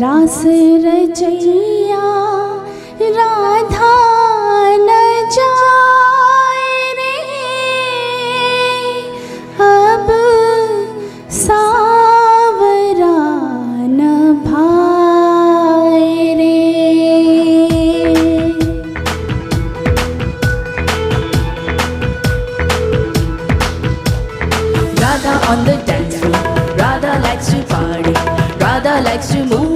रास रचैया, राधा न जाए रे। अब सावरान भाई रे। Radha on the Radha likes to party Radha likes to move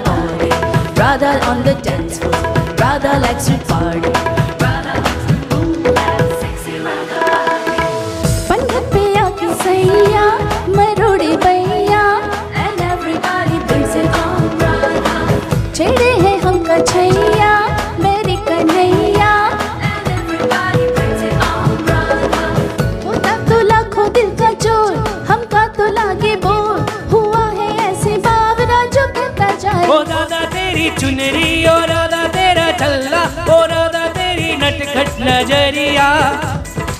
body. Radha on the dance floor. Radha likes to party. चुनरी ओ राधा तेरा चल्ला ओ राधा तेरी नटखट नज़रिया।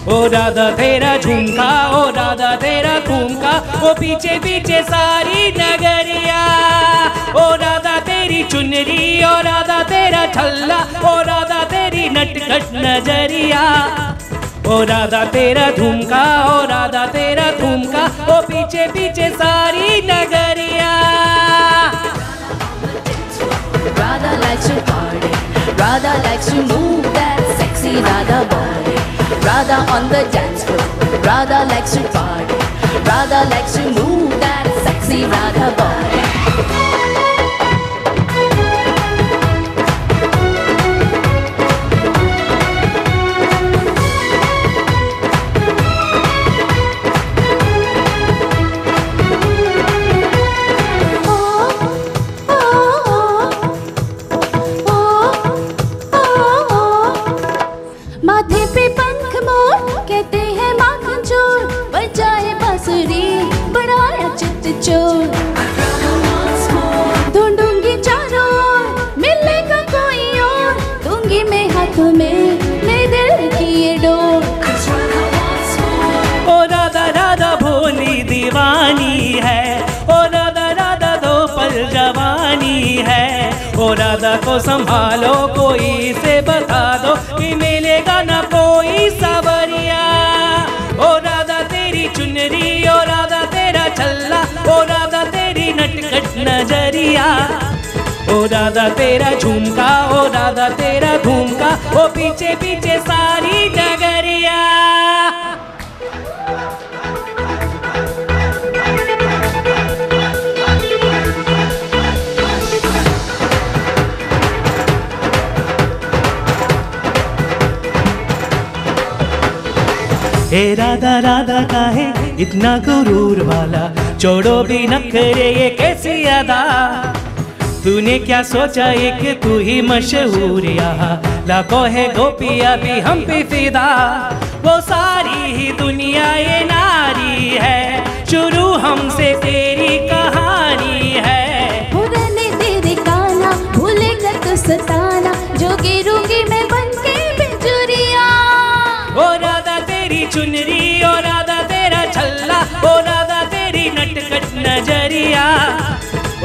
ओ राधा तेरा झुमका ओ राधा तेरा ठुमका ओ पीछे पीछे सारी नगरिया। ओ राधा तेरी चुनरी ओ राधा तेरा छल्ला ओ राधा तेरी नटखट नज़रिया। ओ राधा तेरा झुमका ओ राधा तेरा ठुमका ओ पीछे पीछे सारी नगरिया। On the dance floor. Radha likes to party. Radha likes to move ओ राधा को संभालो, कोई से बता दो कि मिलेगा ना कोई सवरिया। ओ राधा तेरी चुनरी, ओ राधा तेरा छल्ला, ओ राधा तेरी नटखट नज़रिया। ओ राधा तेरा झुमका, ओ राधा तेरा घूमका ओ पीछे पीछे सारी नगरिया हे राधा राधा का है इतना गुरूर वाला। छोड़ो भी नखरे ये कैसी अदा तूने क्या सोचा? एक तू ही मशहूर यहाँ। लाखों है गोपिया भी हम भी फिदा। वो सारी ही दुनिया ये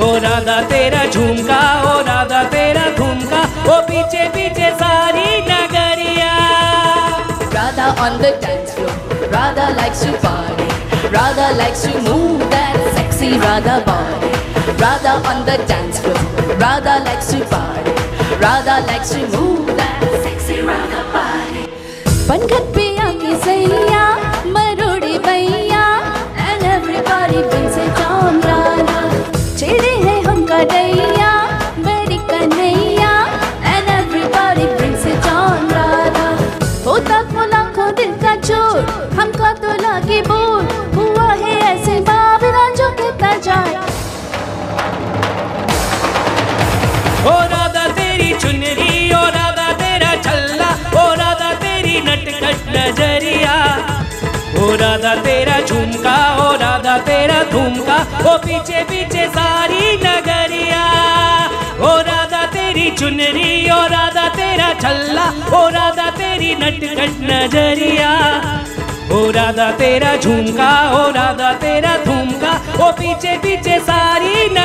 ओ राधा तेरा झुमका, ओ राधा तेरा झुमका ओ पीछे पीछे सारी नगरिया। Radha on the dance floor Radha likes to party Radha likes to move that sexy Radha body Radha on the dance floor Radha likes to party Radha likes to move that sexy Radha body बनकर पिया की सैया, मरोड़ी भैया। ओ राधा तेरा झुमका, ओ राधा तेरा ठुमका ओ पीछे पीछे सारी नगरिया। ओ राधा तेरी चुनरी, ओ राधा तेरा छल्ला, ओ राधा तेरी नटखट नज़रिया। ओ राधा तेरा झुमका, ओ राधा तेरा ठुमका ओ पीछे पीछे सारी नगरिया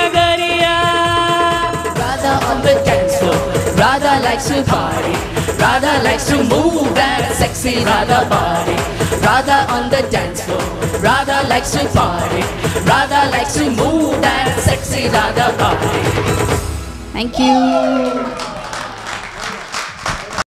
likes to party. Radha likes to move that sexy Radha body. Radha on the dance floor. Radha likes to party. Radha likes to move that sexy Radha body. Thank you.